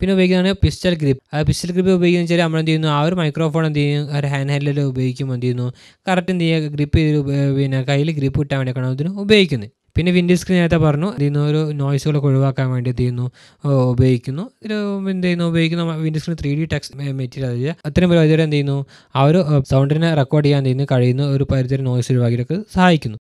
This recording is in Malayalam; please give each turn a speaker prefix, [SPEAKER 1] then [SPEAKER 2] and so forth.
[SPEAKER 1] പിന്നെ ഉപയോഗിക്കുന്നതാണ് പിസ്റ്റൽ ഗ്രിപ്പ് ആ പിസ്റ്റൽ ഗ്രിപ്പ് ഉപയോഗിക്കുന്ന വെച്ചാൽ നമ്മൾ എന്ത് ചെയ്യുന്നു? ആ ഒരു മൈക്രോഫോൺ എന്ത് ചെയ്യും ഒരു ഹാൻഡ് ഹാൻഡിൽ ഉപയോഗിക്കുമ്പോൾ എന്ത് ചെയ്യുന്നു? കറക്റ്റ് എന്ത് ചെയ്യുക? ഗ്രിപ്പ് ചെയ്ത് പിന്നെ കയ്യിൽ ഗ്രിപ്പ് കിട്ടാൻ വേണ്ടിയൊക്കെയാണ് അതിന് ഉപയോഗിക്കുന്നത് പിന്നെ വിൻഡോ സ്ക്രീൻ നേരത്തെ പറഞ്ഞു. എന്ത് ചെയ്യുന്നു? ഒരു നോയ്സുകളൊക്കെ ഒഴിവാക്കാൻ വേണ്ടി എന്ത് ചെയ്യുന്നു? ഉപയോഗിക്കുന്നു. ഇത് എന്ത് ചെയ്യുന്നു? ഉപയോഗിക്കുന്ന. Window screen three D text material അത്രയും പരിപാടി എന്ത് ചെയ്യുന്നു? ആ ഒരു സൗണ്ടിനെ റെക്കോർഡ് ചെയ്യാൻ എന്ത് ചെയ്യുന്നു? കഴിയുന്ന ഒരു പരിധി നോയ്സ് ഒഴിവാക്കിയൊക്കെ സഹായിക്കുന്നു.